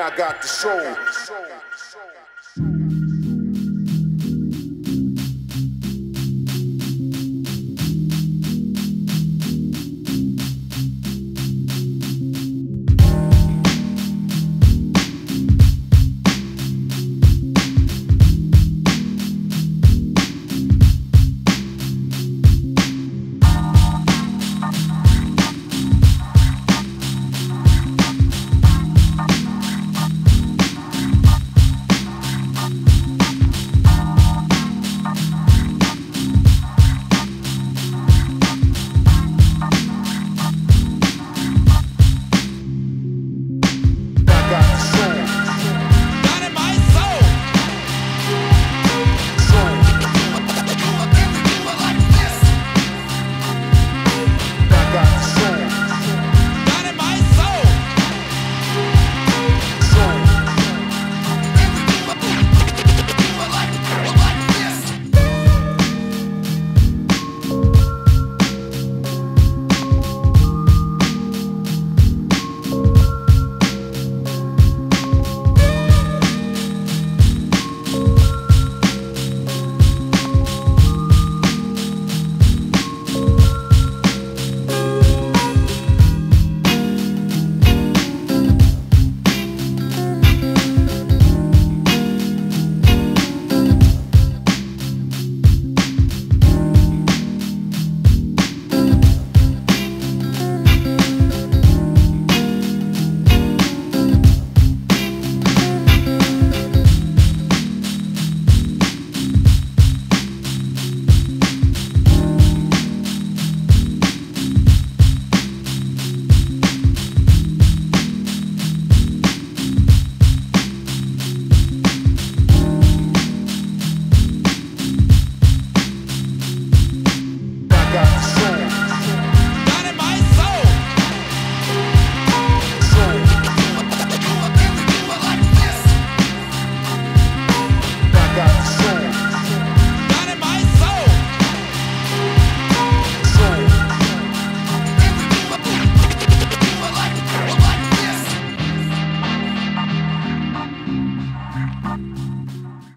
I got the soul.